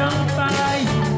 jump by.